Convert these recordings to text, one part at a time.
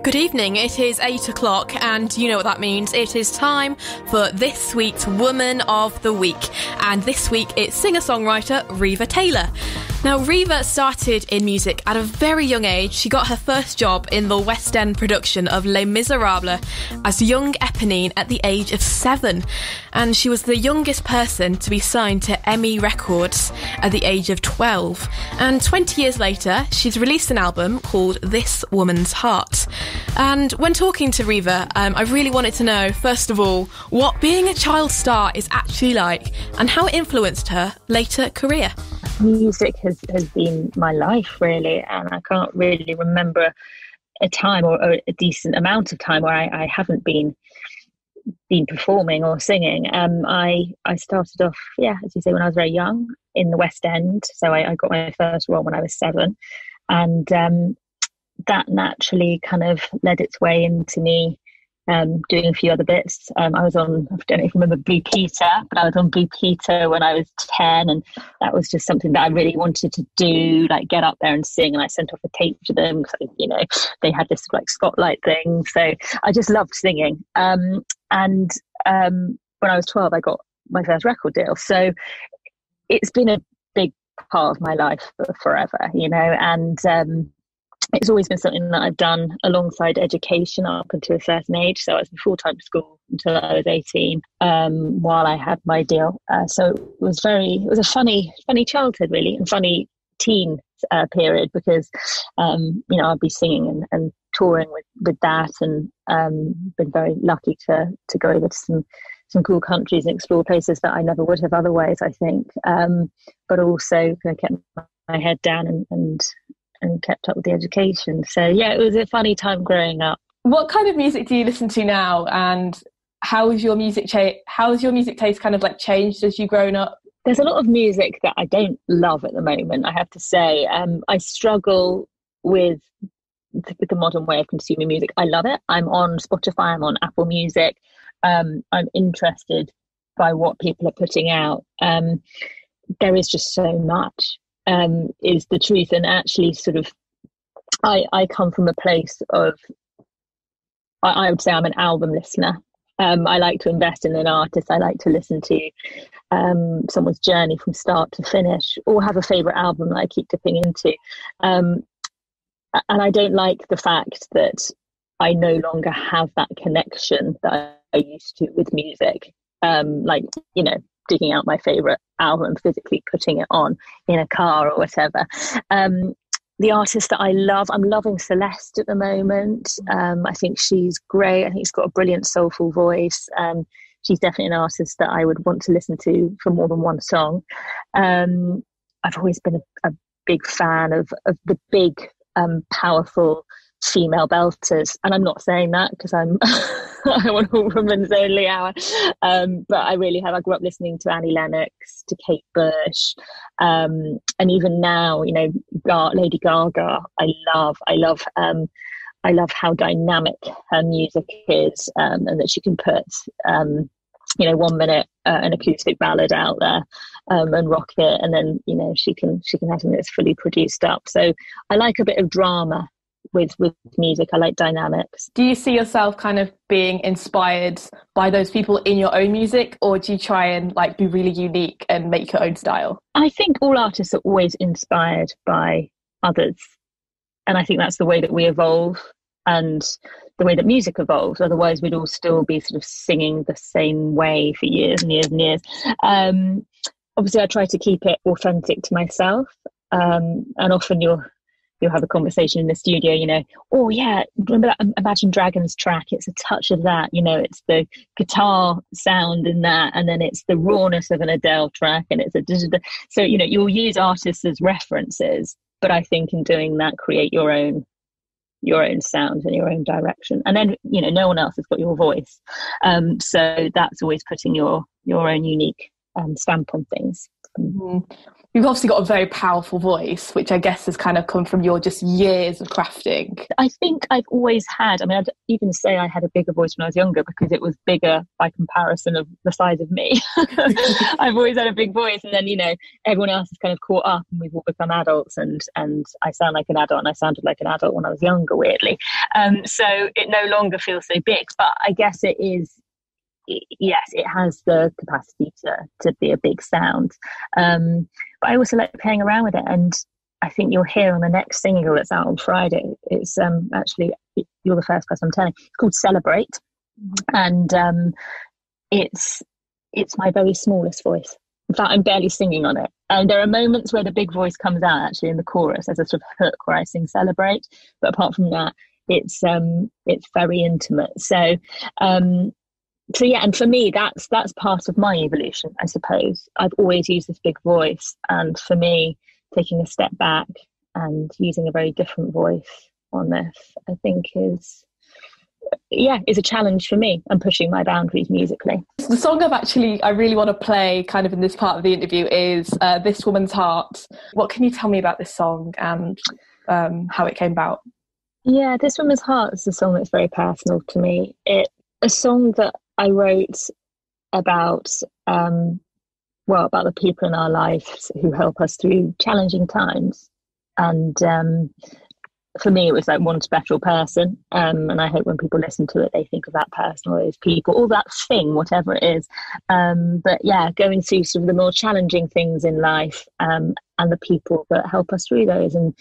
Good evening. It is eight o'clock, and you know what that means. It is time for this week's Woman of the Week. And this week it's singer songwriter Riva Taylor. Now, Riva started in music at a very young age. She got her first job in the West End production of Les Miserables as young Eponine at the age of seven. And she was the youngest person to be signed to EMI Records at the age of 12. And 20 years later, she's released an album called This Woman's Heart. And when talking to Riva, um, I really wanted to know, first of all, what being a child star is actually like and how it influenced her later career. Music has, has been my life, really, and I can't really remember a time or, or a decent amount of time where I, I haven't been been performing or singing. Um, I I started off, yeah, as you say, when I was very young in the West End. So I, I got my first role when I was seven, and um, that naturally kind of led its way into me um, doing a few other bits. Um, I was on, I don't know if you remember Blue Peter, but I was on Blue Peter when I was 10, and that was just something that I really wanted to do, like get up there and sing. And I sent off a tape to them because, you know, they had this like spotlight thing. So I just loved singing. Um, and um, when I was 12, I got my first record deal. So it's been a big part of my life forever, you know, and um, it's always been something that I've done alongside education up until a certain age. So I was in full time school until I was 18 um, while I had my deal. Uh, so it was very, it was a funny, funny childhood really and funny teen uh, period because, um, you know, I'd be singing and, and touring with, with that and um, been very lucky to, to go over to some some cool countries and explore places that I never would have otherwise, I think. Um, but also of kept my head down and, and and kept up with the education. So yeah, it was a funny time growing up. What kind of music do you listen to now, and how has your music cha- how has your music taste kind of like changed as you've grown up? There's a lot of music that I don't love at the moment. I have to say, um, I struggle with with the modern way of consuming music. I love it. I'm on Spotify. I'm on Apple Music. Um, I'm interested by what people are putting out. Um, there is just so much um, is the truth. And actually, sort of, I, I come from a place of, I, I would say I'm an album listener. Um, I like to invest in an artist. I like to listen to um, someone's journey from start to finish, or have a favorite album that I keep dipping into. Um, and I don't like the fact that I no longer have that connection that I used to with music. Um, like you know, digging out my favorite album, physically putting it on in a car or whatever. Um, the artist that I love, I'm loving Celeste at the moment. Um, I think she's great. I think she's got a brilliant soulful voice. Um, she's definitely an artist that I would want to listen to for more than one song. Um, I've always been a, a, big fan of, of the big, um, powerful female belters. And I'm not saying that because I'm I want a woman's only hour. Um, but I really have. I grew up listening to Annie Lennox, to Kate Bush, um, and even now, you know, Gar- Lady Gaga. I love. I love. Um, I love how dynamic her music is, um, and that she can put um, you know one minute uh, an acoustic ballad out there um, and rock it and then you know she can she can have something that's fully produced up so i like a bit of drama with with music. I like dynamics. Do you see yourself kind of being inspired by those people in your own music, or do you try and like be really unique and make your own style? I think all artists are always inspired by others, and I think that's the way that we evolve and the way that music evolves. Otherwise, we'd all still be sort of singing the same way for years and years and years. Um, obviously, I try to keep it authentic to myself. Um, and often you're you'll have a conversation in the studio, you know, oh yeah, remember that Imagine Dragons track? It's a touch of that, you know, it's the guitar sound in that, and then it's the rawness of an Adele track, and it's a so you know you'll use artists as references, but I think in doing that, create your own your own sound and your own direction, and then you know no one else has got your voice, um, so that's always putting your your own unique um, stamp on things. Mm-hmm you've obviously got a very powerful voice, which I guess has kind of come from your just years of crafting. I think I've always had, I mean, I'd even say I had a bigger voice when I was younger because it was bigger by comparison of the size of me. I've always had a big voice. And then, you know, everyone else has kind of caught up and we've all become adults and, and I sound like an adult and I sounded like an adult when I was younger, weirdly. Um, so it no longer feels so big, but I guess it is yes, it has the capacity to to be a big sound. Um, but I also like playing around with it, and I think you'll hear on the next single that's out on Friday. It's um, actually you're the first person I'm telling. It's called Celebrate, and um, it's it's my very smallest voice. In fact, I'm barely singing on it. And there are moments where the big voice comes out actually in the chorus as a sort of hook where I sing Celebrate. But apart from that, it's um it's very intimate. So um so yeah, and for me, that's that's part of my evolution, I suppose. I've always used this big voice, and for me, taking a step back and using a very different voice on this, I think is yeah, is a challenge for me and pushing my boundaries musically. The song I've actually I really want to play kind of in this part of the interview is uh, "This Woman's Heart." What can you tell me about this song and um, how it came about? Yeah, "This Woman's Heart" is a song that's very personal to me. It a song that I wrote about um, well about the people in our lives who help us through challenging times, and um, for me, it was like one special person. Um, and I hope when people listen to it, they think of that person or those people or that thing, whatever it is. Um, but yeah, going through some of the more challenging things in life um, and the people that help us through those. And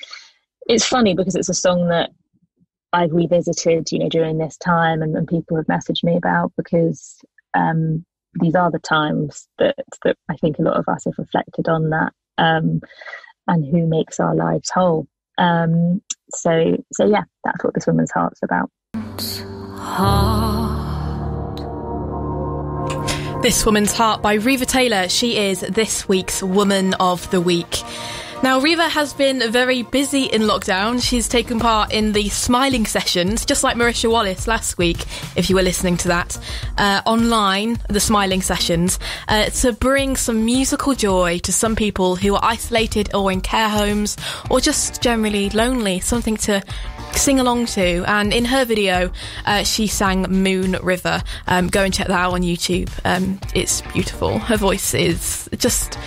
it's funny because it's a song that I've revisited, you know, during this time, and, and people have messaged me about because um, these are the times that that I think a lot of us have reflected on that, um, and who makes our lives whole. Um, so, so yeah, that's what this woman's heart's about. Heart. This Woman's Heart by Riva Taylor. She is this week's Woman of the Week. Now, Riva has been very busy in lockdown. She's taken part in the smiling sessions, just like Marisha Wallace last week, if you were listening to that, uh, online, the smiling sessions, uh, to bring some musical joy to some people who are isolated or in care homes or just generally lonely, something to sing along to. And in her video, uh, she sang Moon River. Um, go and check that out on YouTube. Um, it's beautiful. Her voice is just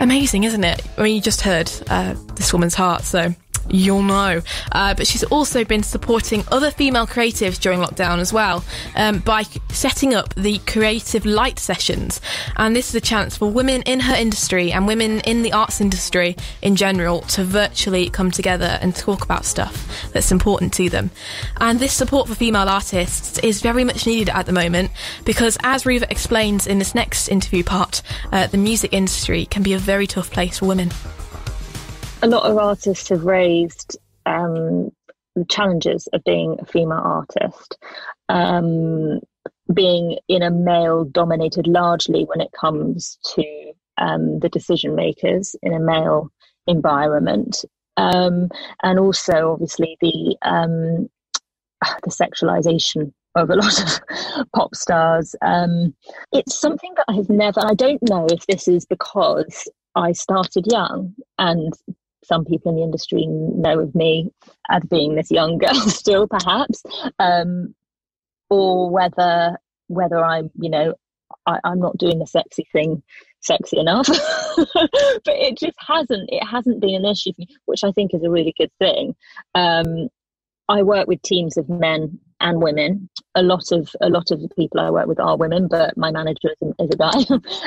amazing, isn't it? I mean, you just heard uh, this woman's heart, so you'll know. Uh, but she's also been supporting other female creatives during lockdown as well um, by setting up the Creative Light Sessions. And this is a chance for women in her industry and women in the arts industry in general to virtually come together and talk about stuff that's important to them. And this support for female artists is very much needed at the moment because, as Riva explains in this next interview part, uh, the music industry can be a very tough place for women a lot of artists have raised um, the challenges of being a female artist, um, being in a male dominated largely when it comes to um, the decision makers in a male environment. Um, and also, obviously, the um, the sexualization of a lot of pop stars. Um, it's something that I've never, I don't know if this is because I started young and some people in the industry know of me as being this young girl still, perhaps, um, or whether whether I'm, you know, I, am not doing the sexy thing sexy enough. but it just hasn't. It hasn't been an issue for me, which I think is a really good thing. Um, I work with teams of men and women. A lot of a lot of the people I work with are women, but my manager is a, guy,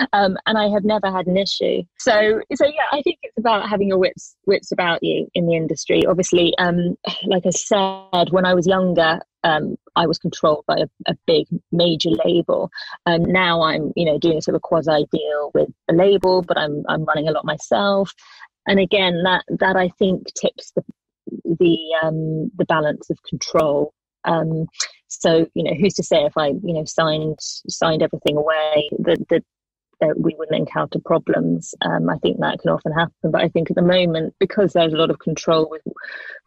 um, and I have never had an issue. So so yeah, I think it's about having your wits wits about you in the industry. Obviously, um, like I said, when I was younger, um, I was controlled by a, a big major label. Um, now I'm, you know, doing sort of quasi deal with a label, but I'm I'm running a lot myself. And again, that that I think tips the the um, the balance of control um, so you know, who's to say if I you know signed signed everything away that that we wouldn't encounter problems. Um, I think that can often happen, but I think at the moment because there's a lot of control with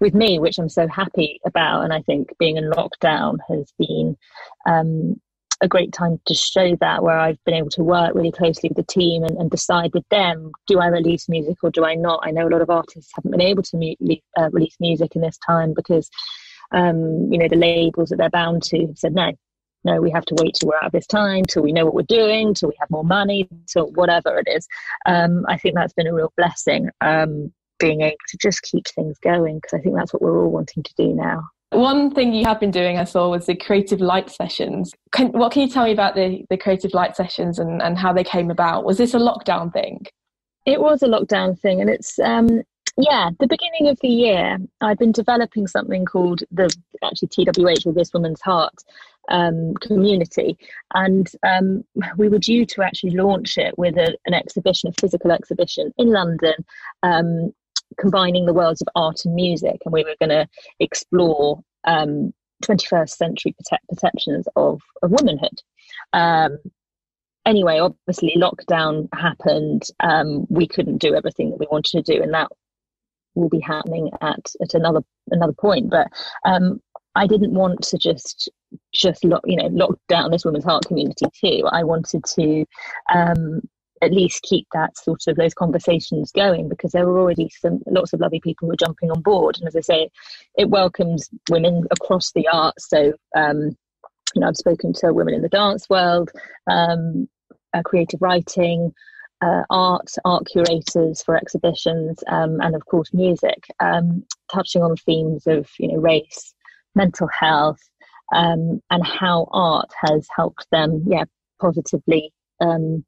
with me, which I'm so happy about, and I think being in lockdown has been um, a great time to show that where I've been able to work really closely with the team and, and decide with them do I release music or do I not? I know a lot of artists haven't been able to uh, release music in this time because um, you know the labels that they're bound to have said no no, we have to wait till we're out of this time, till we know what we're doing, till we have more money, till whatever it is. Um, I think that's been a real blessing, um, being able to just keep things going, because I think that's what we're all wanting to do now. One thing you have been doing, I saw, was the creative light sessions. Can, what can you tell me about the, the creative light sessions and, and how they came about? Was this a lockdown thing? It was a lockdown thing, and it's um, yeah, the beginning of the year, I've been developing something called the actually TWH or This Woman's Heart um, community, and um, we were due to actually launch it with a, an exhibition, a physical exhibition in London, um, combining the worlds of art and music, and we were going to explore 21st um, century perceptions of, of womanhood. Um, anyway, obviously lockdown happened. Um, we couldn't do everything that we wanted to do, and that will be happening at at another another point. But um, I didn't want to just just lock you know lock down this women's heart community too. I wanted to um, at least keep that sort of those conversations going because there were already some lots of lovely people who were jumping on board. And as I say, it welcomes women across the arts. So um, you know, I've spoken to women in the dance world, um, uh, creative writing, uh, art, art curators for exhibitions, um, and of course music, um, touching on themes of you know race, mental health, um, and how art has helped them, yeah, positively um,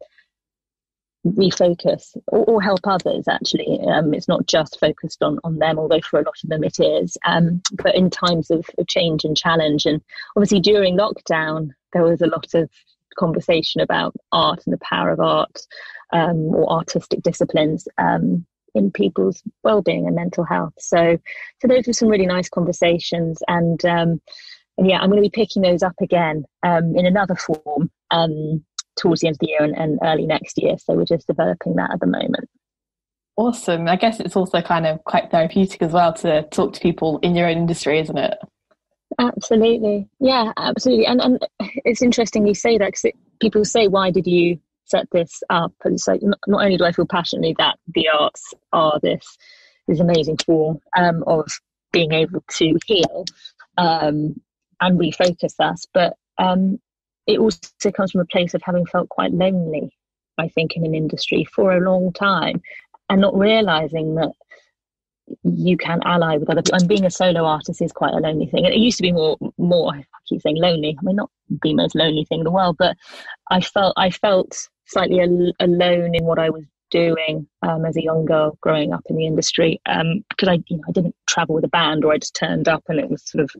refocus or, or, help others. Actually, um, it's not just focused on on them, although for a lot of them it is. Um, but in times of, of change and challenge, and obviously during lockdown, there was a lot of conversation about art and the power of art um, or artistic disciplines um, in people's well-being and mental health. So, so those were some really nice conversations, and um, and yeah, I'm going to be picking those up again um, in another form um, towards the end of the year and, and early next year. So we're just developing that at the moment. Awesome. I guess it's also kind of quite therapeutic as well to talk to people in your own industry, isn't it? Absolutely. Yeah, absolutely. And and it's interesting you say that because people say, why did you set this up? And it's like, not, not, only do I feel passionately that the arts are this, this amazing form um, of being able to heal um, and refocus us, but um, it also comes from a place of having felt quite lonely, I think, in an industry for a long time and not realizing that you can ally with other people. And being a solo artist is quite a lonely thing. And it used to be more, more. I keep saying lonely. I mean, not the most lonely thing in the world, but I felt I felt slightly al- alone in what I was doing um, as a young girl growing up in the industry um, because I, you know, I didn't travel with a band or I just turned up and it was sort of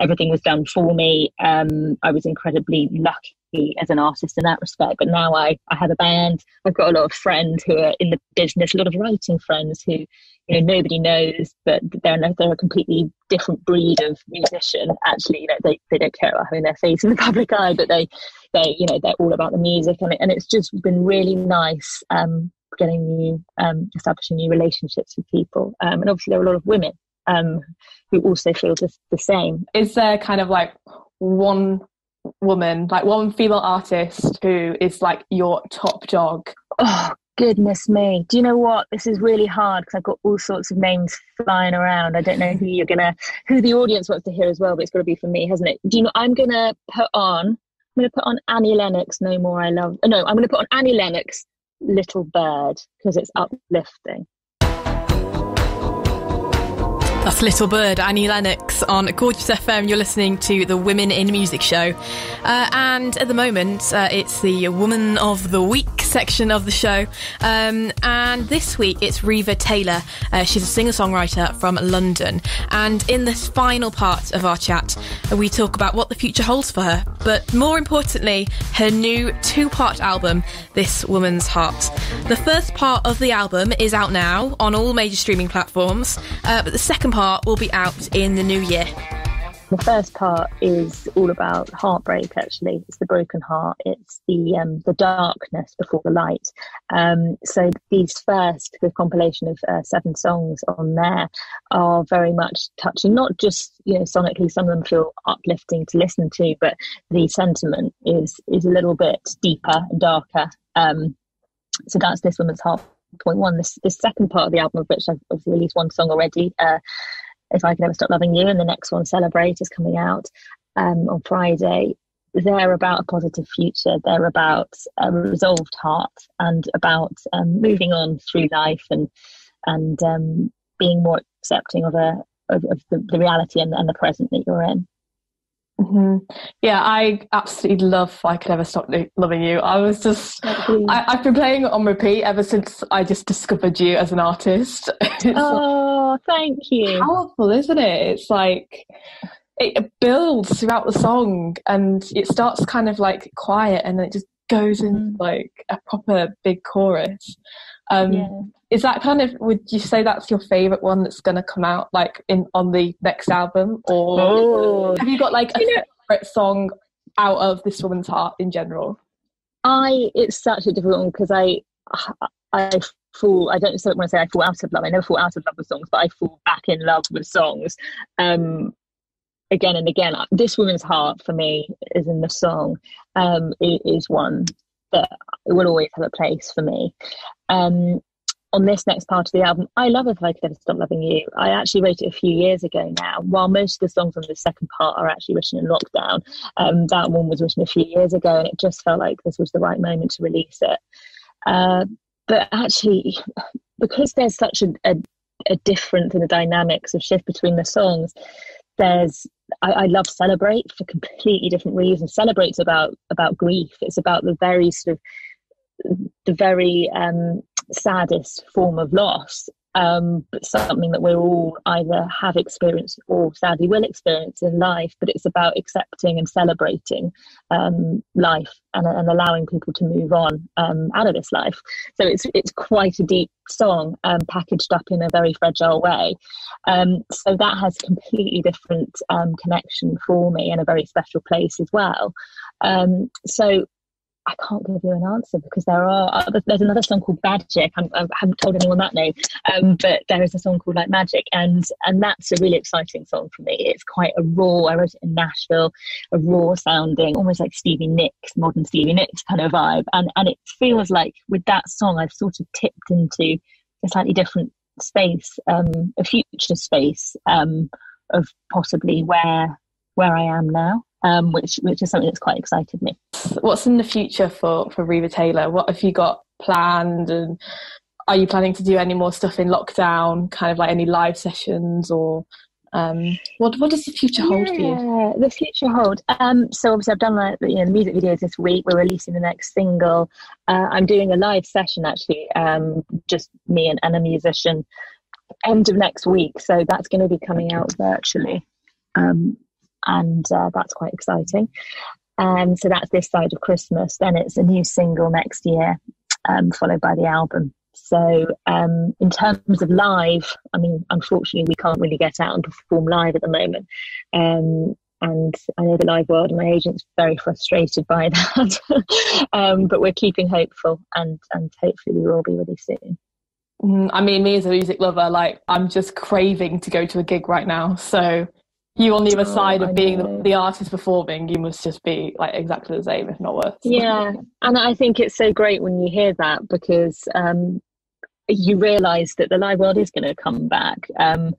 everything was done for me. Um, I was incredibly lucky as an artist in that respect. But now I, I have a band. I've got a lot of friends who are in the business, a lot of writing friends who, you know, nobody knows, but they're, they're a completely different breed of musician. Actually, you know, they, they don't care about having their face in the public eye, but they, they, you know, they're all about the music. And, it, and it's just been really nice um, getting new, um, establishing new relationships with people. Um, and obviously there are a lot of women um, who also feel just the same. Is there kind of like one woman, like one female artist who is like your top dog? Oh, goodness me. Do you know what? This is really hard because I've got all sorts of names flying around. I don't know who you're to, who the audience wants to hear as well, but it's got to be for me, hasn't it? Do you know, I'm to put on, I'm to put on Annie Lennox, No More I Love. No, I'm to put on Annie Lennox, Little Bird, because it's uplifting. That's Little Bird, Annie Lennox on Gorgeous FM. You're listening to the Women in Music show. Uh, and at the moment, uh, it's the Woman of the Week section of the show. Um, and this week, it's Riva Taylor. Uh, she's a singer songwriter from London. And in this final part of our chat, we talk about what the future holds for her. But more importantly, her new two part album, This Woman's Heart. The first part of the album is out now on all major streaming platforms, uh, but the second part will be out in the new year. The first part is all about heartbreak. Actually, it's the broken heart. It's the um, the darkness before the light. Um, so these first, the compilation of uh, seven songs on there, are very much touching. Not just you know sonically, some of them feel uplifting to listen to, but the sentiment is is a little bit deeper and darker. Um, so that's this woman's heart point one. This the second part of the album, of which I've released one song already. Uh, if I Could Ever Stop Loving You, and the next one, Celebrate, is coming out um, on Friday. They're about a positive future. They're about a resolved heart and about um, moving on through life and and um, being more accepting of a of, of the, the, reality and, and the present that you're in. Mm-hmm. Yeah, I absolutely love I Could Ever Stop Loving You. I was just, I, have been playing it on repeat ever since I just discovered you as an artist. oh, like, thank you. Powerful, isn't it? It's like, it builds throughout the song and it starts kind of like quiet and then it just goes into mm. like a proper big chorus. Um, yeah. Is that kind of? Would you say that's your favorite one that's going to come out like in on the next album, or oh. have you got like a favorite song out of this woman's heart in general? I it's such a difficult one because I I fall I don't want to say I fall out of love. I never fall out of love with songs, but I fall back in love with songs. Um, again and again. This woman's heart for me is in the song. Um, it is one that will always have a place for me. Um, on this next part of the album, I love If I Could Ever Stop Loving You. I actually wrote it a few years ago now. While most of the songs on the second part are actually written in lockdown, um, that one was written a few years ago, and it just felt like this was the right moment to release it. Uh, but actually, because there's such a, a, a difference in the dynamics of shift between the songs, there's I, I, love celebrate for completely different reasons. Celebrate's about about grief. It's about the very sort of the very um, saddest form of loss, um, something that we all either have experienced or sadly will experience in life. But it's about accepting and celebrating um, life and, and, allowing people to move on um, out of this life. So it's it's quite a deep song, um, packaged up in a very fragile way. Um, so that has completely different um, connection for me and a very special place as well. so I can't give you an answer because there are other, there's another song called Magic. I'm, I have not told anyone that name, um, but there is a song called like Magic, and and that's a really exciting song for me. It's quite a raw. I wrote it in Nashville, a raw sounding, almost like Stevie Nicks, modern Stevie Nicks kind of vibe, and and it feels like with that song I've sort of tipped into a slightly different space, um, a future space um, of possibly where where I am now um, which which is something that's quite excited me. What's in the future for for Riva Taylor? What have you got planned, and are you planning to do any more stuff in lockdown? Kind of like any live sessions or um, what what does the future hold yeah, for you? The future hold. Um, so obviously I've done like you know the music videos this week. We're releasing the next single. Uh, I'm doing a live session actually, um, just me and, and a musician, end of next week. So that's going to be coming out virtually. Um, and uh, that's quite exciting. Um, so that's this side of Christmas. Then it's a new single next year, um, followed by the album. So, um, in terms of live, I mean, unfortunately, we can't really get out and perform live at the moment. Um, and I know the live world and my agent's very frustrated by that. um, but we're keeping hopeful, and and hopefully we will be really soon. Mm, I mean, me as a music lover, like I'm just craving to go to a gig right now. So you on the other oh, side of being the, the, artist performing, you must just be like exactly the same, if not worse. Yeah, and I think it's so great when you hear that because um, you realise that the live world is going to come back. Um,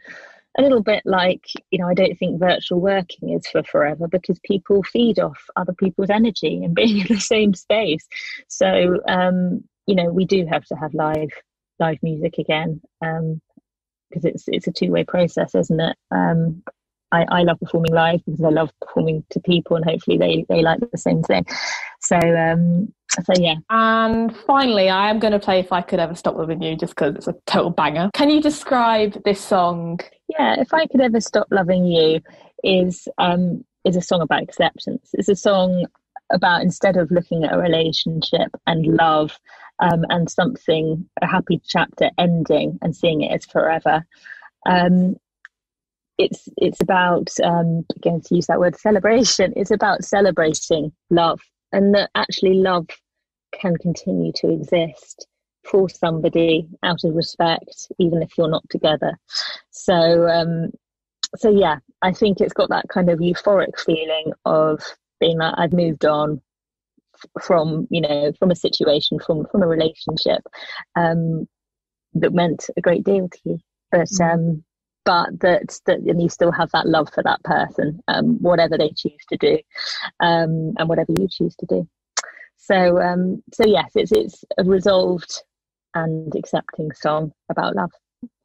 a little bit like you know, I don't think virtual working is for forever because people feed off other people's energy and being in the same space. So um, you know, we do have to have live live music again because um, it's it's a two way process, isn't it? Um, I, I love performing live because I love performing to people and hopefully they, they like the same thing. So um so yeah. And finally I am gonna play If I Could Ever Stop Loving You just because it's a total banger. Can you describe this song? Yeah, If I Could Ever Stop Loving You is um is a song about acceptance. It's a song about instead of looking at a relationship and love um, and something a happy chapter ending and seeing it as forever um, it's it's about um, again to use that word celebration. It's about celebrating love, and that actually love can continue to exist for somebody out of respect, even if you're not together. So, um, so yeah, I think it's got that kind of euphoric feeling of being like I've moved on from you know from a situation from from a relationship um, that meant a great deal to you, but mm. um, but that that and you still have that love for that person, um, whatever they choose to do, um, and whatever you choose to do. So um, so yes, it's it's a resolved and accepting song about love.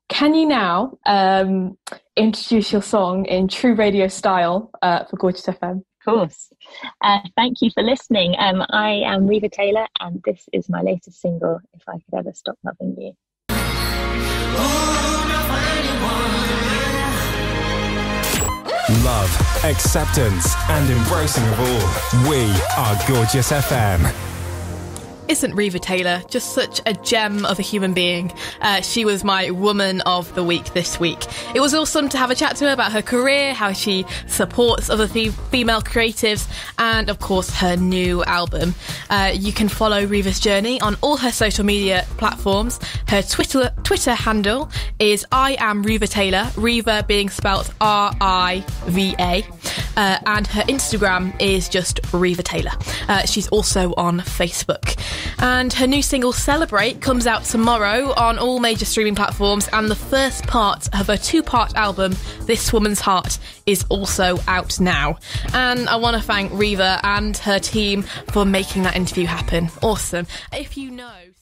Can you now um, introduce your song in true radio style uh, for Gorgeous FM? Of course. Uh, thank you for listening. Um, I am Riva Taylor, and this is my latest single, If I Could Ever Stop Loving You. Love, acceptance, and embracing of all. We are Gorgeous FM. Isn't Riva Taylor just such a gem of a human being? Uh, she was my woman of the week this week. It was awesome to have a chat to her about her career, how she supports other female creatives, and of course her new album. Uh, you can follow Riva's journey on all her social media platforms. Her Twitter Twitter handle is I am Riva Taylor, Riva being spelt R I V A, uh, and her Instagram is just Riva Taylor. Uh, she's also on Facebook. And her new single Celebrate comes out tomorrow on all major streaming platforms, and the first part of her two part album, This Woman's Heart, is also out now. And I want to thank Riva and her team for making that interview happen. Awesome. If you know,